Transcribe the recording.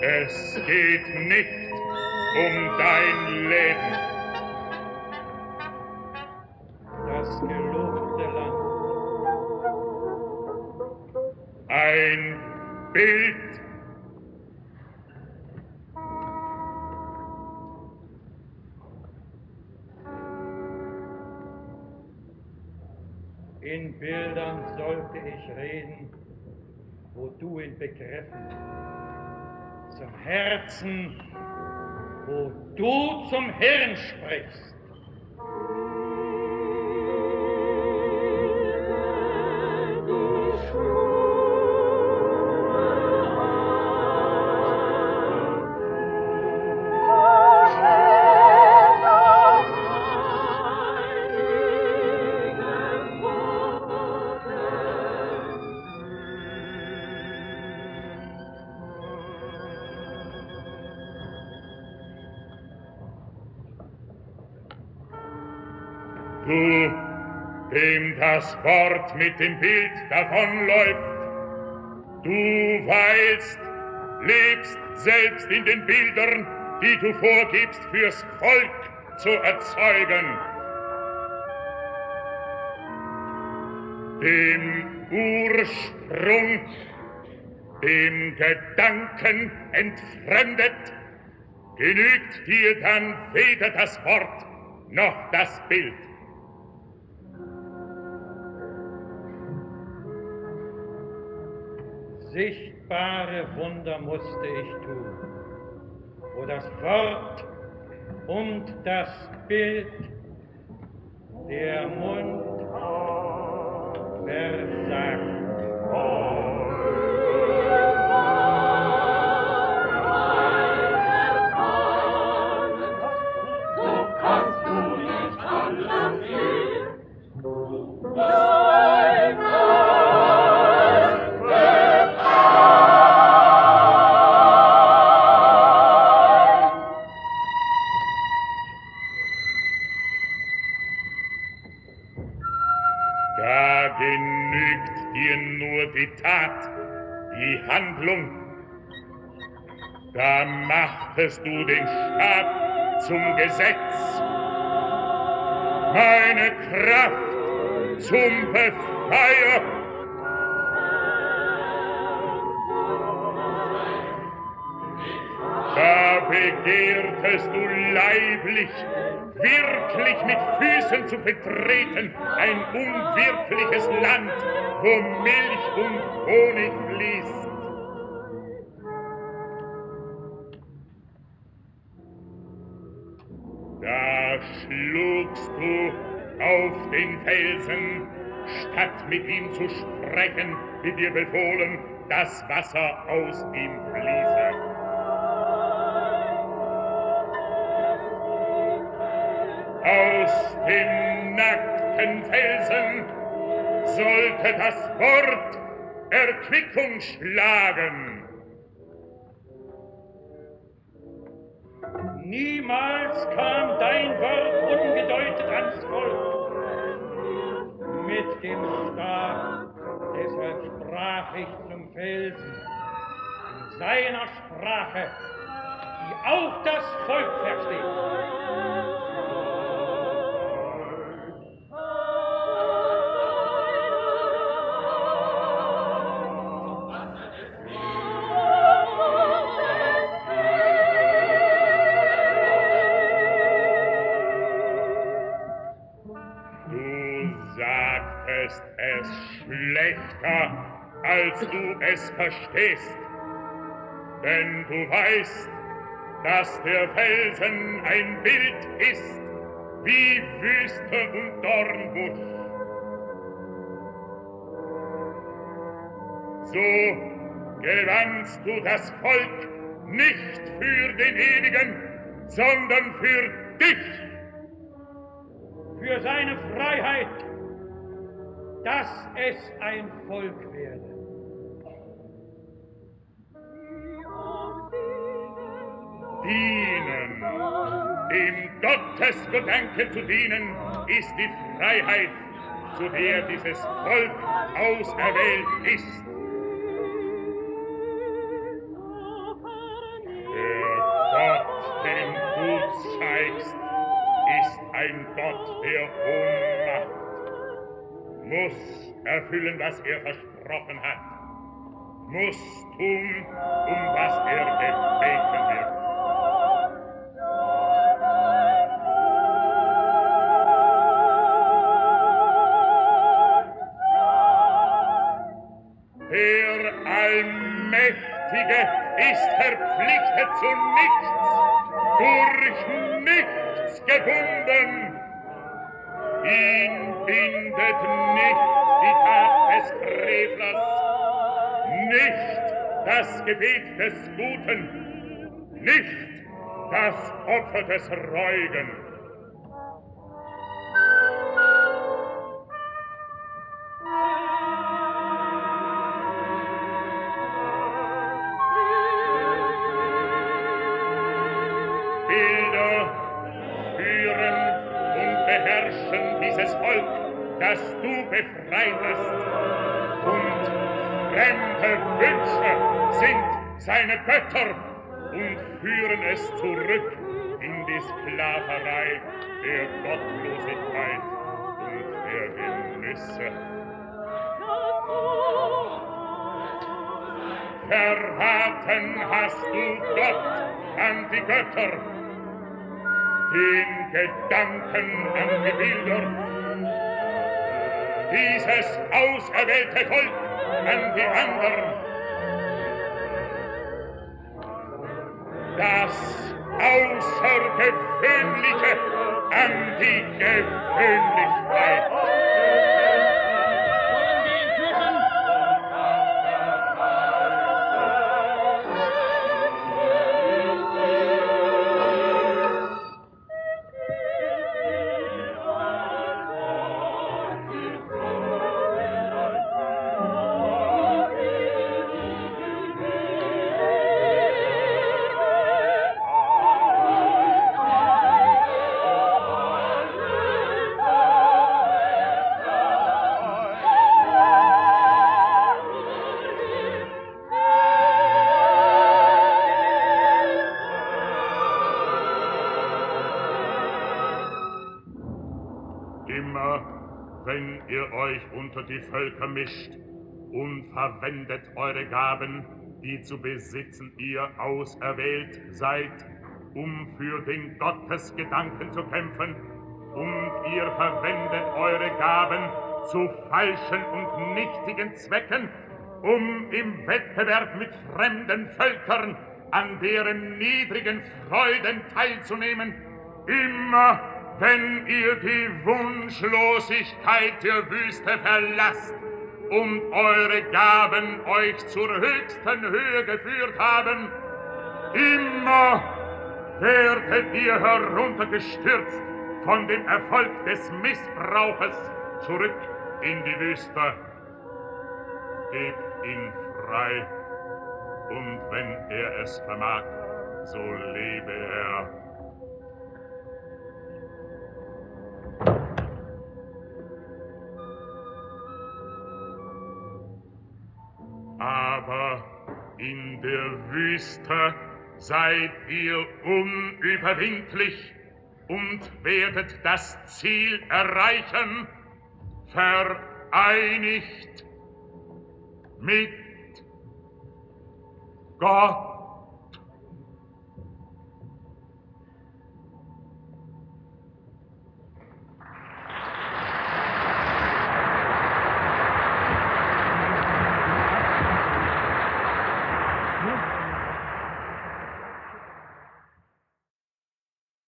Es geht nicht um dein Leben. Das gelobte Land. Ein Bild. In Bildern sollte ich reden, wo du in Begriffen zum Herzen, wo du zum Hirn sprichst. Du, dem das Wort mit dem Bild davonläuft, du weilst, lebst selbst in den Bildern, die du vorgibst fürs Volk zu erzeugen. Dem Ursprung, dem Gedanken entfremdet, genügt dir dann weder das Wort noch das Bild. Sichtbare Wunder musste ich tun, wo das Wort und das Bild der Mund versagt. Da genügt dir nur die Tat, die Handlung. Da machtest du den Staat zum Gesetz. Meine Kraft zum Befreier. Da begehrtest du leiblich, wirklich mit Füßen zu betreten, ein unwirkliches Land, wo Milch und Honig fließt. Da schlugst du auf den Felsen, statt mit ihm zu sprechen, wie dir befohlen, das Wasser aus ihm fließe. Dem nackten Felsen sollte das Wort Erquickung schlagen. Niemals kam dein Wort ungedeutet ans Volk. Mit dem Stab, deshalb sprach ich zum Felsen, in seiner Sprache, die auch das Volk versteht. Als du es verstehst. Denn du weißt, dass der Felsen ein Bild ist, wie Wüste und Dornbusch. So gewannst du das Volk nicht für den Ewigen, sondern für dich. für seine Freiheit, dass es ein Volk werde. dienen. Dem Gottesgedanke zu dienen ist die Freiheit, zu der dieses Volk auserwählt ist. Der Gott, den du zeigst, ist ein Gott der Ohnmacht, muss erfüllen, was er versprochen hat, muss tun, um was er gebeten wird. Der Allmächtige ist verpflichtet zu nichts, durch nichts gebunden. Ihn bindet nicht die Tat des Frevlers, nicht das Gebet des Guten, nicht das Opfer des Reugen. Befreitest. Und fremde Wünsche sind seine Götter und führen es zurück in die Sklaverei der Gottlosigkeit und der Genüsse. Verraten hast du Gott an die Götter, in Gedanken an die Bilder. Dieses auserwählte Volk an die anderen. Das außergewöhnliche an die Gewöhnlichkeit. Unter die Völker mischt und verwendet eure Gaben, die zu besitzen ihr auserwählt seid, um für den Gottesgedanken zu kämpfen, und ihr verwendet eure Gaben zu falschen und nichtigen Zwecken, um im Wettbewerb mit fremden Völkern an deren niedrigen Freuden teilzunehmen, immer wenn ihr die Wunschlosigkeit der Wüste verlasst und eure Gaben euch zur höchsten Höhe geführt haben, immer werdet ihr heruntergestürzt von dem Erfolg des Missbrauches zurück in die Wüste. Gebt ihn frei, und wenn er es vermag, so lebe er. In der Wüste seid ihr unüberwindlich und werdet das Ziel erreichen, vereinigt mit Gott.